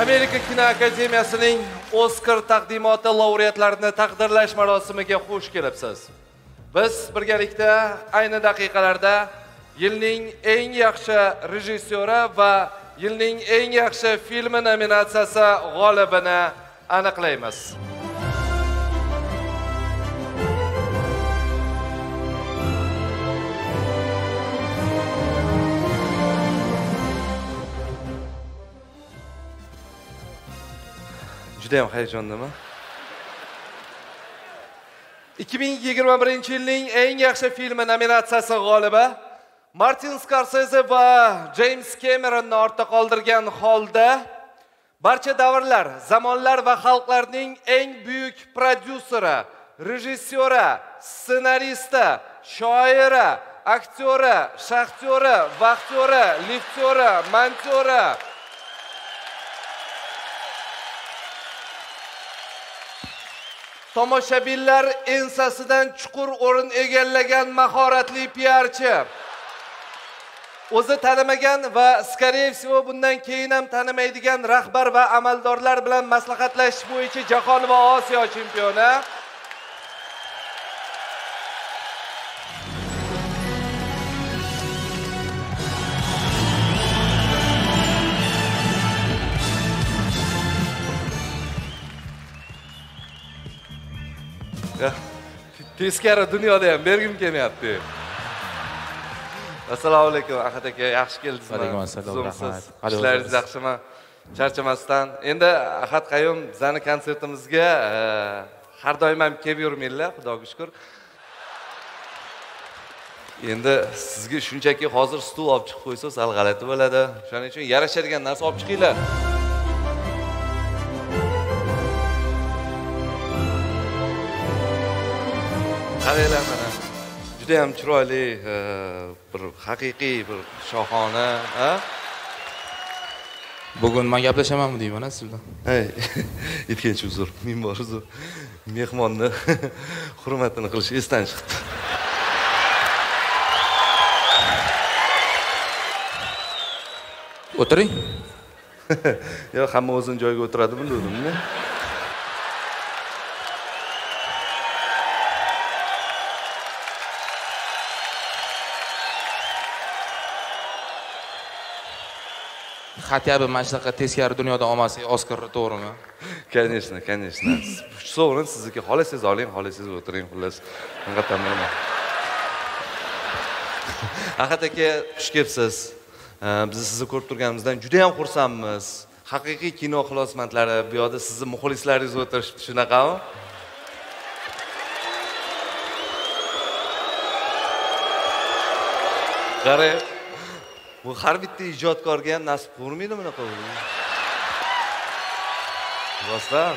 amerika kinoakademiyasining oskar taqdimoti laureatlarini taqdirlash marosimiga xush kelibsiz. Biz birgalikda ayni daqiqalarda yilning eng yaxshi rejissyori va yilning eng yaxshi filmi nominatsiyasi g'olibini aniqlaymiz. Judayam hayajondaman 2021 yilning eng yaxshi filmi nominatsiyasi g'olibi martin skorseze va jeyms kemeronni ortda qoldirgan holda barcha davrlar zamonlar va xalqlarning eng buyuk prodyuseri rejissyori ssenaristi shoiri aktyori shaxtyori vaqtyori liftyori montyori tomoshabinlar ensasidan chuqur o'rin egallagan mahoratli piarchi o'zi tanimagan va скорее всего bundan keyin ham tanimaydigan rahbar va amaldorlar bilan maslahatlashish bo'yicha jahon va osiyo chempioni. Teskari dunyoda ham bergim kelmayapti assalomu alaykum ahad aka yaxshi keldingizmi Alaykum assalom, rahmat. Ishlaringiz yaxshimi? Charchamasdan. Endi ahad qayum bizani konsertimizga e, har doim ham kelib yurmanglar xudoga shukur endi sizga shunchaki hozir stul olib chiqib qo'ysa sal g'alati bo'ladi. Shuning uchun yarashadigan narsa olib chiqinglar qaranglar mana. Judayam chiroyli e, bir haqiqiy bir shohona bugun man gaplashamanmi deyman siz bilan Hey, yetgancha uzr ming bor uzr. Mehmonni hurmatini qilish esdan chiqdi. O'tiring. Yo hamma o'zini joyiga o'tiradi biluvdimmi хотя бы mana shunaqa teskari dunyodan olmasak oskarni to'g'rimi конечно конечно. Sovrin sizniki xohlasangiz oling xohlasangiz o'tiring xullas faqat bilaman ahad aka xush kelibsiz biz sizni ko'rib turganimizdan juda yam xursandmiz haqiqiy kino ixlosmandlari bu yoqda sizni muxlislaringiz o'tirishibdi shunaqami qarang bu har bitta ijodkorga ham nasib qilavermaydi bunaqa rostdan.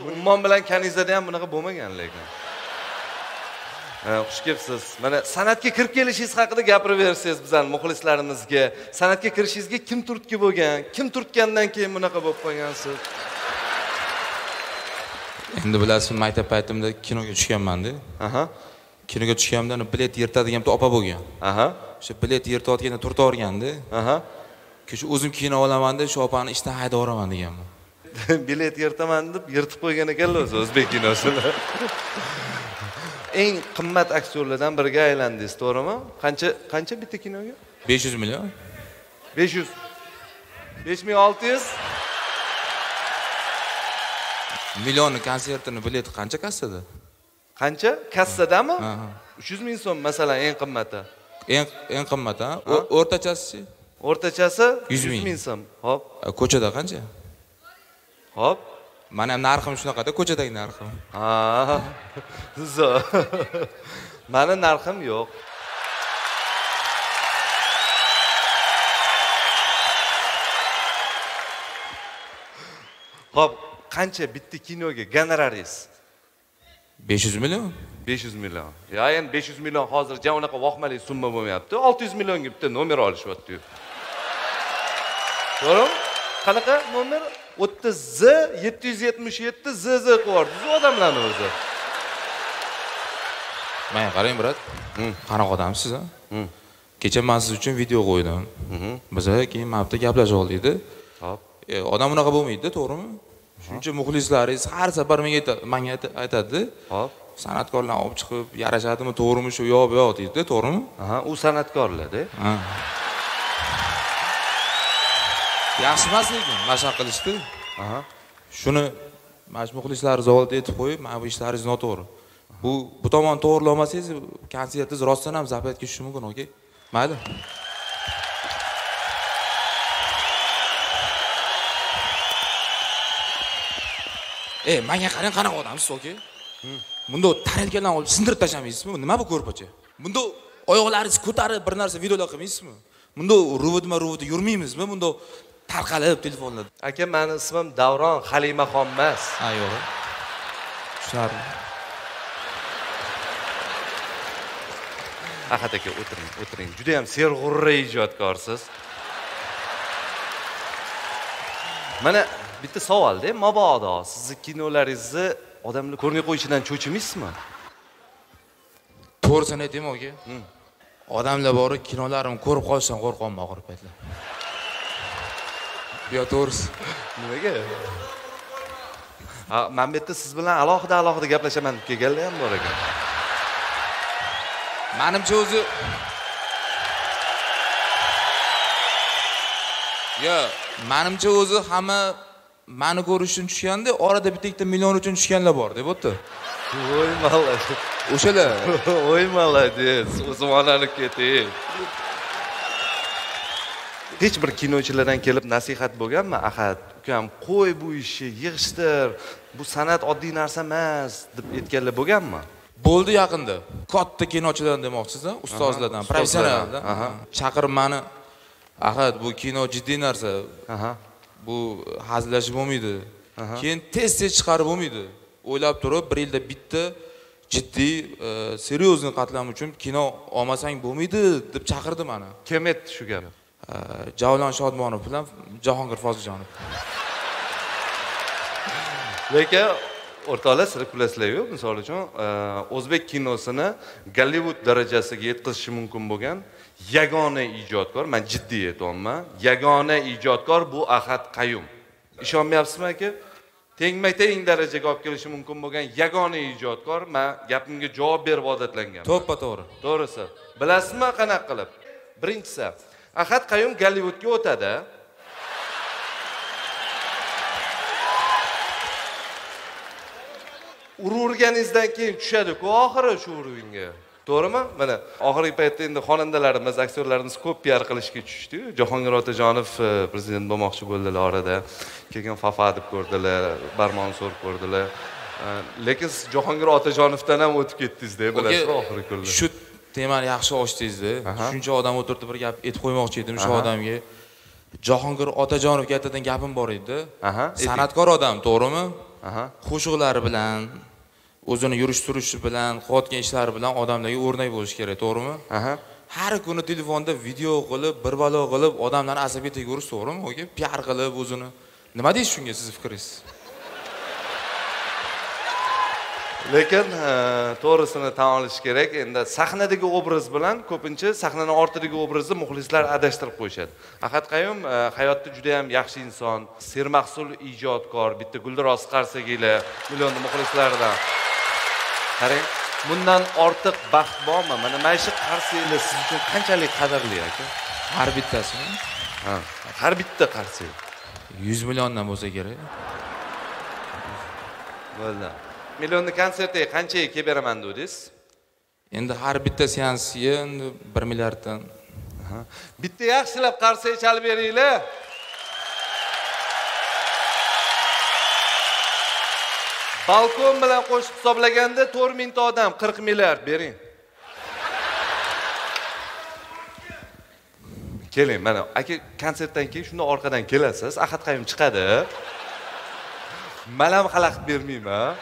Ummon bilan kanizada ham bunaqa bo'lmagan lekin. Xush kelibsiz. Mana san'atga kirib kelishingiz haqida gapirib bersangiz bizani muxlislarimizga san'atga kirishingizga kim turtki bo'lgan? Kim turtgandan keyin bunaqa bo'lib qolgansiz endi bilasizmi maktab paytimda kinoga tushganmanda aha. Kinoga tushganimda bilet yirtadigan bitta opa bo'lgan. Aha o'sha bilet yirtayotganda turtaverganda aha. Keyin o'zim kino olamanda shu opani ishdan haydab yuboraman deganman. Bilet yirtaman deb yirtib qo'ygan ekanlar o'zi o'zbek kinosini eng qimmat aktyorlardan biriga aylandingiz to'g'rimi? Qancha qancha bitta kinoga? Besh yuz million. Besh yuz. Besh ming olti yuz millionni konsertini bileti qancha kassada? Qancha? Kassadami? Uch yuz ming so'm masalan eng qimmati eng eng qimmat a O- o'rtachasi yuz ming. ming so'm. Hop. Ko'chada qancha? Hop. Mani ham narxim shunaqada ko'chadagi narxim. Ha. Zo'r mani narxim yo'q. Hop qancha bitta kinoga gonoraringiz besh yuz million? besh yuz million. Yo endi besh yuz million hozircha unaqa vohmali summa bo'lmayapti. Olti yuz millionga bitta nomer olishyapti to'g'rimi? Qanaqa nomer? o'ttiz z yetti yuz yetmish yetti z z qilib yubordingiz odamlarni o'zi. Mana qarang brat qanaqa odamsiz a kecha man siz uchun video qo'ydim. Biza keyin mana yerda gaplashib oldikda hop. E, odam unaqa bo'lmaydida to'g'rimi shuncha muxlislaringiz har safar menga aytadi manga ayta- aytadida hop. San'atkorlarni olib chiqib yarashadimi to'g'rimi shu yo bu yoq deydida to'g'rimi? Aha u san'atkorlarda. Ha. Yaxshi emas lekin mana shunaqa qilishdi shuni mana shu muxlislar zavolda aytib qo'yib mana bu ishlaringiz noto'g'ri. Bu bu tomonni to'g'irlamasangiz konsertingiz rostdan ham zapyatga tushishi mumkin okey? Mayli ey manga qarang qanaqa odamsiz okey bunda tarelkalarni olib sindirib tashlamaysizmi nima bu ko'rpacha bunda oyoqlaringizni ko'tarib bir narsa videolar qilmaysizmi bunda ruvdima ruvdi yurmaymizmi bunda tarqalib telefonlar aka mani ismim davron halimaxon emas ha yo'q tushunarli ahad aka o'tiring o'tiring judayam serg'urra ijodkorsiz mana bitta savolda mabodo sizni kinolaringizni odamlar ko'rmay qo'yishidan cho'chimaysizmi to'g'risini aytaymi aka odamlar bori kinolarimni ko'rib qolishdan qo'rqyapman oxirgi paytlar? Yo to'g'risi. Nimaga? Ha, man bu yerda siz bilan alohida alohida gaplashaman deb kelganlar ham bor ekan. Manimcha o'zi yo manimcha o'zi hamma mani ko'rish uchun tushganda orada bitta ikkita million uchun tushganlar bor deb o'tdi. Voy молодец o'shalar voy молодец o'smonani keting hech bir kinochilardan kelib nasihat bo'lganmi? Ahad ukam qo'y bu ishni yig'ishtir. Bu san'at oddiy narsa emas deb aytganlar bo'lganmi? Bo'ldi yaqinda. Katta kinochilardan demoqchisiz ustozlardan professionaldan. Chaqirib mani. Ahad bu kino jiddiy narsa. Aha bu hazillashib bo'lmaydi. Keyin tez tez chiqarib bo'lmaydi. O'ylab turib bir yilda bitta jiddiy e, серьезный qatlam uchun kino olmasang bo'lmaydi deb chaqirdi mani. Kim aytdi shu gapni E, javlon shodmonov bilan jahongir foziljonov. Lekin o'rtoqlar sizlar kulasizlarku misol uchun e, o'zbek kinosini gollivud darajasiga yetkazishi mumkin bo'lgan yagona ijodkor man jiddiy aytyapman yagona ijodkor bu ahad qayum. Ishonmayapsizmi aka? Tengma teng darajaga olib kelishi mumkin bo'lgan yagona ijodkor man gapimga javob berib odatlanganman to'ppa to'g'ri. To'g'risi bilasizmi qanaqa qilib? Birinchisi ahad qayum gollivudga o'tadi. Urganingizdan keyin tushadiku oxiri shu uringa to'g'rimi? Mana oxirgi paytda endi xonandalarimiz aktyorlarimiz ko'p piar qilishga tushdiyu jahongir otajonov e, prezident bo'lmoqchi bo'ldilar orada. Keyin fafa deb ko'rdilar barmon so'rib ko'rdilar. E, lekin siz jahongir otajonovdan ham o'tib ketdingizda bilasizmi oxirgi kunlar shu temani yaxshi ochdingizda shuncha odam o'tirdi bir gap aytib qo'ymoqchi edim shu odamga. Jahongir otajonovga aytadigan gapim bor edida san'atkor odam to'g'rimi? Qo'shiqlari bilan o'zini yurish turishi bilan qilayotgan ishlari bilan odamlarga o'rnak bo'lishi kerak to'g'rimi? Aha. Har kuni telefonda video qilib bir balo qilib odamlarni asabga tegaverish to'g'rimi? Oka piar qilib o'zini. Nima deysiz shunga sizni fikringiz? Lekin e, to'g'risini tan olish kerak. Endi sahnadagi obraz bilan ko'pincha sahnani ortidagi obrazni muxlislar adashtirib qo'yishadi. Ahad qayum e, hayotda juda yam yaxshi inson sermahsul ijodkor bitta guldiroz qarsagiylar millionta muxlislaridan qarang bundan ortiq baxt bormi? Mana mana shu qarsaklar siz uchun qanchalik qadrli aka? Har bittasimi ha har bitta qarsak yuz milliondan bo'lsa kerak. Bo'ldi. Millionni konsertiga qanchaga kelib beraman degandingiz endi har bitta seansiga endi bir milliarddan. Bitta yaxshilab qarsak chalib beringlar balkon bilan qo'shib hisoblaganda to'rt mingta odam qirq milliard bering. Keling mana aka konsertdan keyin shunda orqadan kelasiz. Ahad qayum chiqadi. Man ham xalaqit bermayman.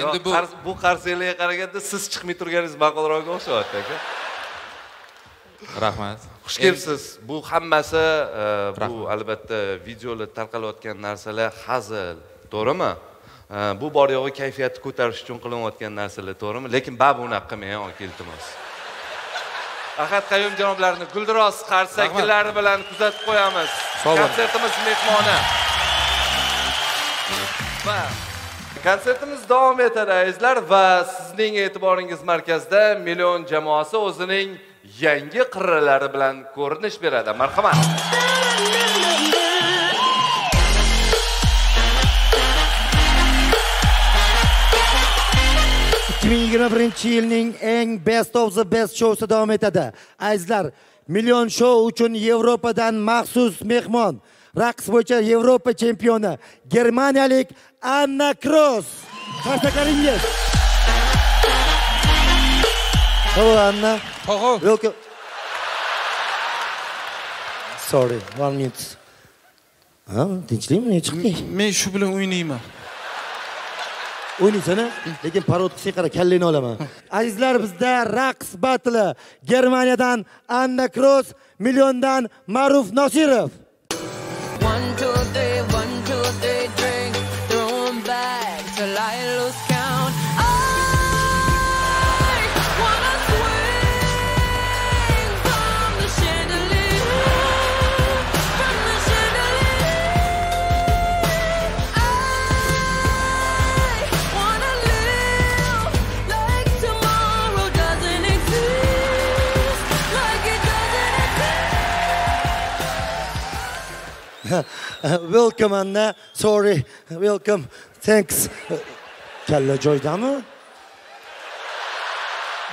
Endi bu bu qarsaklarga qaraganda siz chiqmay turganingiz ma'qulroqga o'xshyapti aka. Rahmat xush kelibsiz. bu hammasi e, bu albatta videolar tarqalayotgan narsalar hazil to'g'rimi? Bu bor yo'g'i kayfiyatni ko'tarish uchun qilinayotgan narsalar to'g'rimi? Lekin baribir unaqa qilmang aka iltimos ahad qayum janoblarini guldiroz qarsaklari bilan kuzatib qo'yamiz. Konsertimiz mehmoni. Va konsertimiz davom etadi azizlar va sizning e'tiboringiz markazida million jamoasi o'zining yangi qirralari bilan ko'rinish beradi. Marhamat. Ikki ming yigirma birinchi yilning eng best of the best shousi davom etadi. Azizlar million shou uchun yevropadan maxsus mehmon raqs bo'yicha yevropa chempioni germaniyalik anna kross qarsakaringiz hello anna. Tog'o welcome sorry one minute. Ha tinchlikmi nega chiqding men shu bilan o'ynayman. O'ynaysan lekin parod qilsang qara kallangni olaman. Azizlar bizda raqs batli germaniyadan anna kros milliondan ma'ruf nosirov welcome anna. Sorry. Welcome. Thanks. Kalla joydami?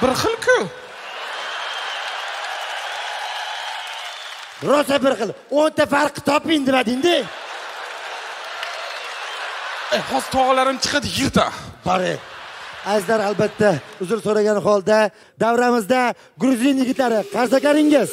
Bir xil-ku rosa bir xil. O'nta farqi toping demadingda hozir tog'alarim chiqadi yirta bori azizlar albatta uzr so'ragan holda davramizda gruzin yigitlari qarsakaringiz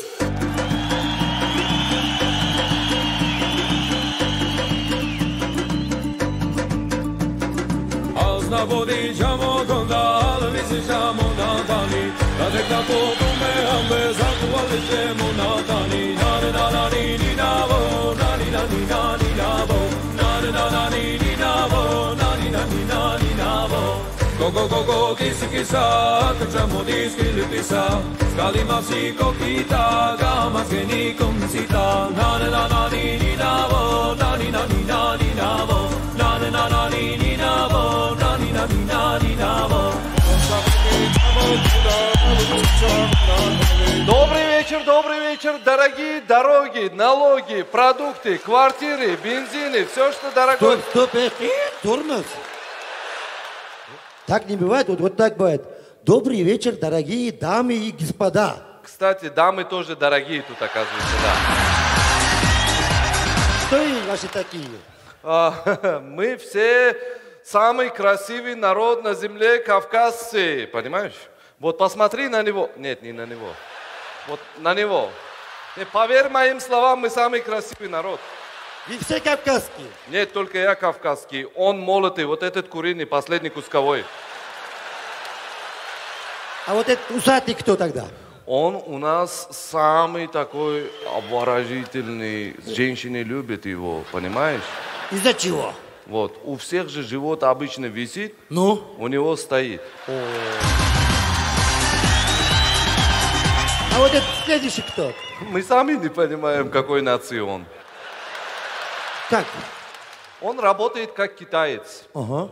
Aznavodi jamo gonda, alvisi jamo natani Radeka popu me hambe zatu alise mo natani Nane na na na ni ni na vo, nani na ni na ni na vo Nane na na ni ni na vo, nani na ni na ni na vo Go go go go kisi kisa, kachamo diski lipisa Skali masi kokita, gama geni kumsita Nane na na ni ni na vo, na ni na дорогие дороги, налоги, продукты, квартиры, бензины, все, что дорогое. стоп стоп эх, тормоз так не бывает вот, вот так бывает добрый вечер дорогие дамы и господа Кстати, дамы тоже дорогие тут, оказывается, да. кто они ваши такие А, Мы все самый красивый народ на земле, кавказцы, понимаешь? Вот посмотри на него. Нет, не на него. Вот на него. Не, поверь моим словам, мы самый красивый народ. вы все кавказские Нет, только я кавказский. Он молотый, вот этот куриный, последний кусковой. а вот этот усатый кто тогда Он у нас самый такой обворожительный. Женщины любят его, понимаешь? из-за чего Вот. У всех же живот обычно висит, ну у него стоит. А вот этот следующий кто Мы сами не понимаем, какой нации он. как Он работает как китаец, ага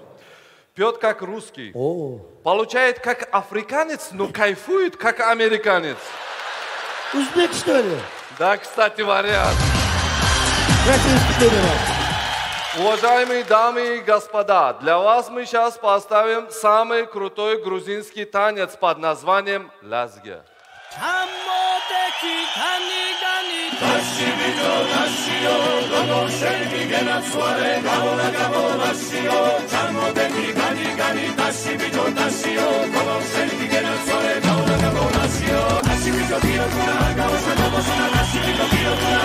пьет как русский, о получает как африканец, но кайфует как американец. узбек что ли Да, кстати, вариант. Уважаемые дамы и господа, для вас мы сейчас поставим самый крутой грузинский танец под названием «Лазге». ჩამოდექი განი განი დაში ბიჭო დაშიო როგორ შენი გენაცვარე გამოლა გამოლაშიო ჩამოდექი განი განი დაში ბიჭო დაშიო როგორ შენი გენაცვარე გამოლა გამოლაშიო დაში ბიჭო გიროქუნა გამოშა გამოსა დაში ბიჭო გიროქუნა